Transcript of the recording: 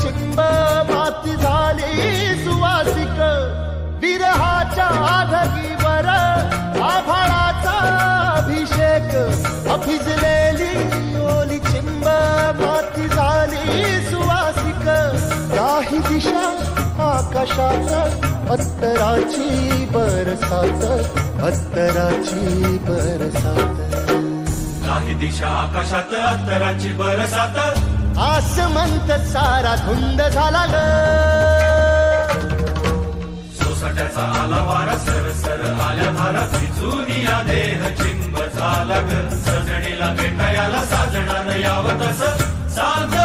चिंब माती झाली सुवासिक. विरहाच्या आधगीवर आभाळाचा अभिषेक. अभिजलेली ओली चिंब माती झाली सुवासिक. काही दिशा आकाशात अत्तराची बरसात अत्तराची बरसात. काही दिशा आकाशात अत्तराची बरसात आसमंत सारा धुंद झाला ग. सोसाट्याचा आला वारा सर सर आल्या या देह चिंब झाला ग. सजणीला भेटायला साजणानं यावं तस. सांग